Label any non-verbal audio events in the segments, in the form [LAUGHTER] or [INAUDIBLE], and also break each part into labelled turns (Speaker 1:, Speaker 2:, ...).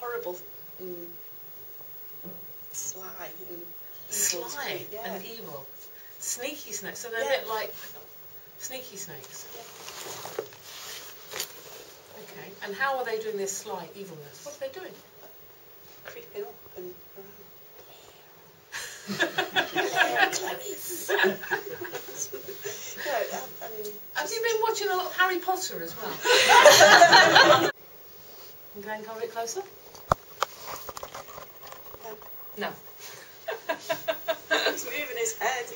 Speaker 1: horrible, mm, sly and evil
Speaker 2: Sly
Speaker 1: yeah.
Speaker 2: and evil. Sneaky snakes. So they're
Speaker 1: Yeah.
Speaker 2: a bit like sneaky snakes. Okay. And how are they doing this sly evilness? What are they doing?
Speaker 1: creeping up and around. no, I, I
Speaker 2: Have you been watching a lot of Harry Potter as well? [LAUGHS] And Glenn, come a bit closer. No.
Speaker 1: he's moving his head.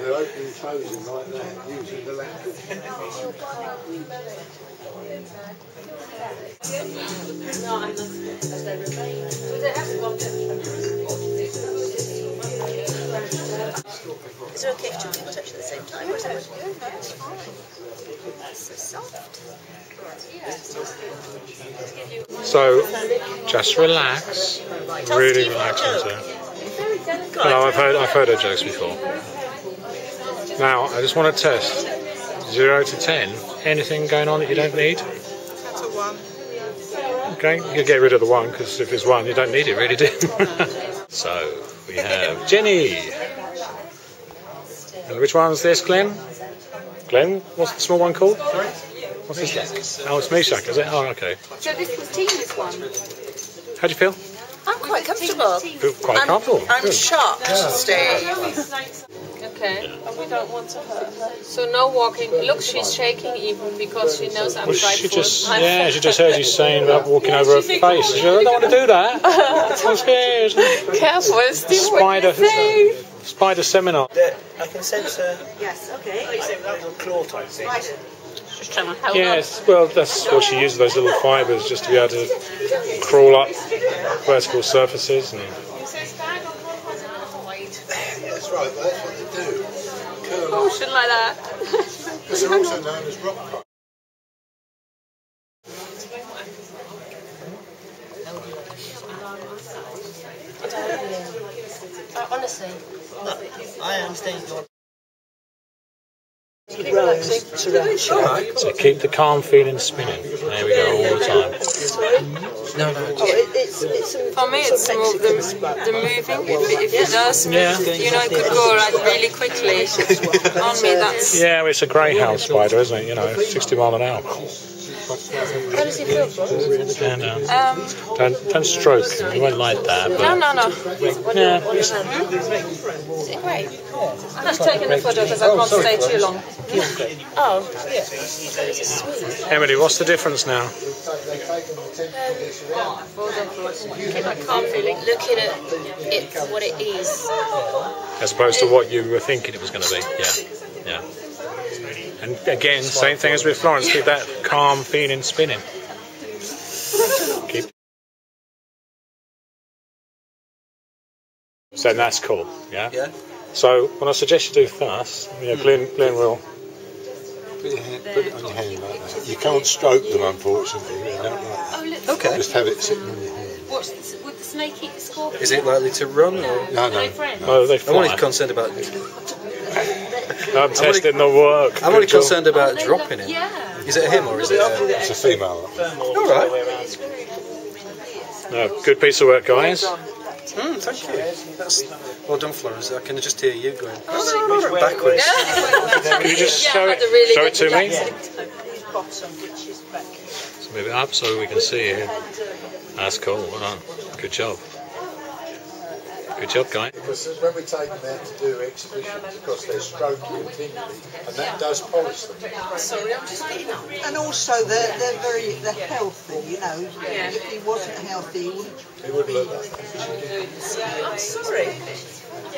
Speaker 3: They're opening and closing like that, using the lamp.
Speaker 1: Is it okay if two people touch at the same time? Or is that That's so soft.
Speaker 4: So, just relax. Really relax into. No, I've heard, I've heard her jokes before. Now, I just want to test. Zero to ten. Anything going on that you don't need?
Speaker 1: That's a one.
Speaker 4: Okay, you can get rid of the one because if there's one, you don't need it, really, do [LAUGHS] so, we have Jenny. And which one's this, Glenn? Glenn, what's the small one called? Sorry? What's this? Oh, it's Meshach, is it? Oh, okay.
Speaker 5: So this was Tina's one.
Speaker 4: How do you feel?
Speaker 1: I'm quite comfortable.
Speaker 4: Feel quite
Speaker 1: I'm,
Speaker 4: comfortable.
Speaker 1: I'm
Speaker 4: Good.
Speaker 1: shocked, Steve.
Speaker 5: Okay.
Speaker 1: And we don't want to hurt her.
Speaker 5: So no walking. Look, she's shaking even because she knows I'm
Speaker 4: Well,
Speaker 5: frightful.
Speaker 4: she just,
Speaker 5: I'm-
Speaker 4: yeah, she just heard you saying about walking over her face. She said, I don't want to do that. I'm scared.
Speaker 5: Careful, Steve.
Speaker 4: Spider, spider seminar.
Speaker 6: I can sense a
Speaker 1: Yes, okay.
Speaker 6: little claw type thing.
Speaker 1: Right.
Speaker 5: Just trying to help
Speaker 4: Yes, well, that's what she uses, those little fibres, just to be able to crawl up vertical surfaces. And oh,
Speaker 3: That's right, that's what they do. Curl up.
Speaker 5: Motion like that.
Speaker 3: Because they're also known as rock pies.
Speaker 1: honestly.
Speaker 6: I am staying on.
Speaker 4: So keep the calm feeling spinning. There we go, all the time.
Speaker 6: No, no.
Speaker 1: Oh, it, it's, it's some,
Speaker 5: For me, it's more the, the moving. If it, if it does,
Speaker 4: Yeah.
Speaker 5: you know, it could go like really quickly. [LAUGHS] On me, that's.
Speaker 4: Yeah, it's a greyhound spider, isn't it? You know, 60 mile an hour.
Speaker 1: How does he feel, Florence?
Speaker 4: And,
Speaker 5: Um,
Speaker 4: don't, don't stroke him, he won't like that.
Speaker 5: no,
Speaker 4: But,
Speaker 5: no, no.
Speaker 4: yeah,
Speaker 1: Is it great?
Speaker 5: I'm just taking a photo because I can't stay too long.
Speaker 1: Oh, sweet.
Speaker 4: Emily, what's the difference now?
Speaker 1: Keep my calm feeling, looking at it for what it is.
Speaker 4: As opposed to what you were thinking it was going to be. Yeah, yeah. And again, same thing as with Florence. Keep that calm feeling spinning. Keep. So that's cool. Yeah.
Speaker 6: Yeah.
Speaker 4: So what I suggest you do first, you know, Glenn, Glenn will.
Speaker 3: Put, your hand, put it on your hand like that. You can't stroke them, unfortunately. They don't like that.
Speaker 5: Oh.
Speaker 6: Okay.
Speaker 3: Just have it sitting on your hand.
Speaker 5: What's the, would the snake eat the scorpion?
Speaker 6: Is it likely to run or?
Speaker 3: No, no.
Speaker 5: My friend.
Speaker 4: Oh, they
Speaker 6: I'm only concerned about.
Speaker 4: I'm testing the work.
Speaker 6: I'm only
Speaker 4: Good job.
Speaker 6: concerned about dropping it.
Speaker 5: Yeah.
Speaker 6: Is it a him or is it? A...
Speaker 3: It's a female.
Speaker 6: All right.
Speaker 4: No, good piece of work, guys.
Speaker 6: Mm, thank you. That's well done, Florence. I can just hear you going backwards.
Speaker 4: Can you just
Speaker 5: Yeah,
Speaker 4: show
Speaker 5: I
Speaker 4: it,
Speaker 5: really
Speaker 4: show it to
Speaker 5: the
Speaker 4: me?
Speaker 5: jacket.
Speaker 1: Bottom, which is back.
Speaker 4: So move it up so we can see it. That's cool. Well done. Good job. Good job, guy.
Speaker 3: Because when we take them out to do exhibitions, because they're stroking continually, and that does polish them.
Speaker 1: Sorry, I'm just getting up.
Speaker 7: And also, they're, they're very they're healthy, you know. If he wasn't healthy, he wouldn't
Speaker 3: They wouldn't look like that.
Speaker 1: I'm sorry.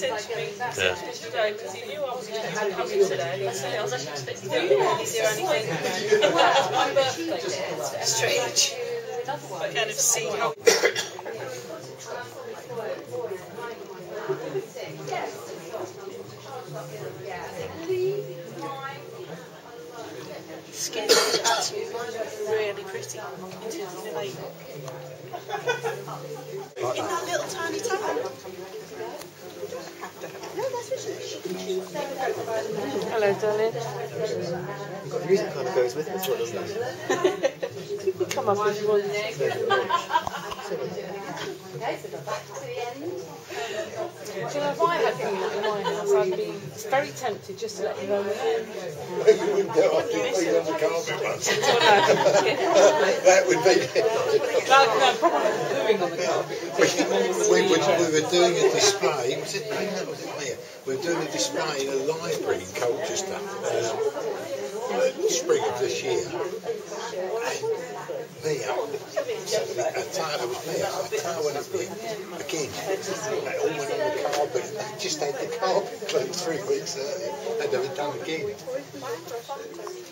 Speaker 1: And
Speaker 2: he said to me,
Speaker 4: Yeah.
Speaker 2: today, because he knew I was going to have coming today, and he said, I was actually expecting you to is there anything? Well, it's my birthday.
Speaker 1: Strange. I kind of see how. [COUGHS] Skin is actually really pretty. Like, in that little tiny town.
Speaker 2: Hello, darling.
Speaker 8: The music of goes with it well, doesn't it?
Speaker 2: You come up if you want. Do you know, if I had peanut in my house, I'd be very tempted just to let you know.
Speaker 3: You wouldn't do it after you clean on the carpet once. That would be. [LAUGHS]
Speaker 2: No, probably pooing on the carpet.
Speaker 3: We, we, we were doing a display, was it here? Was it here? We were doing a display in a library in Colchester, um, uh, spring of this year. And Mia, a tire was Mia, a tire went up here again. They all went on the carpet, and they just had the carpet cleaned three weeks earlier, and they were done again.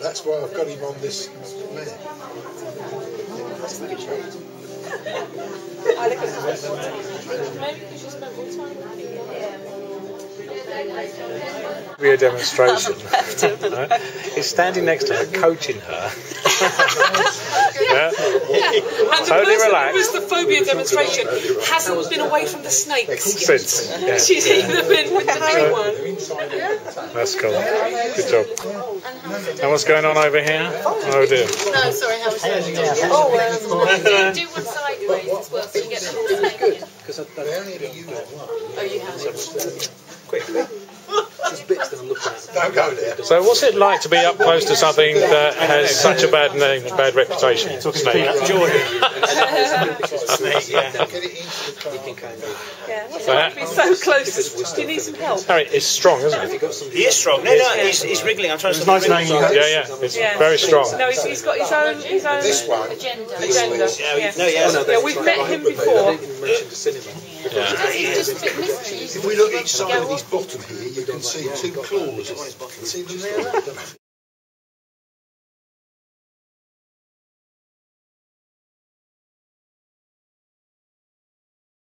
Speaker 3: That's why I've got him on this man.
Speaker 2: Maybe because you spent more time.
Speaker 4: Be a demonstration. right? [LAUGHS] He's standing next to her, coaching her. [LAUGHS] yeah.
Speaker 2: And the
Speaker 4: Totally
Speaker 2: person
Speaker 4: relaxed.
Speaker 2: who was the phobia demonstration hasn't been away from the snakes.
Speaker 4: Since. Yeah. [LAUGHS]
Speaker 2: She's either been with the big one.
Speaker 4: That's cool. Good job. And what's going on over here? Oh dear.
Speaker 1: No, sorry, how was it? Oh, um, do one sideways as well so you get the whole thing.
Speaker 6: Because I,
Speaker 3: They
Speaker 6: I,
Speaker 3: only ever use one.
Speaker 1: Oh, you have.
Speaker 6: quickly, bits that I'm looking at.
Speaker 3: Don't go there.
Speaker 4: So what's it like to be up close to something that has such a bad name, bad reputation? Snake.
Speaker 8: Jordan. [LAUGHS] Snake, yeah.
Speaker 3: Get it into the car.
Speaker 2: Yeah, what's
Speaker 4: So
Speaker 2: it like to be so close? Do you need some help?
Speaker 4: Harry, it's strong, isn't it?
Speaker 8: He is strong. No, no, he's, he's wriggling. I'm trying to stop him wriggling.
Speaker 4: Yeah, yeah. It's
Speaker 2: Yeah.
Speaker 4: very strong.
Speaker 2: No, he's, he's got his own his own
Speaker 3: This one.
Speaker 1: Agenda.
Speaker 2: agenda.
Speaker 8: Yeah,
Speaker 2: Yeah.
Speaker 8: no, yeah.
Speaker 2: Yeah, we've met him before.
Speaker 6: You mentioned the cinema.
Speaker 4: Yeah.
Speaker 1: He's just a bit mystery.
Speaker 3: If we look each side of his bottom here, you can see two claws. You can see them there?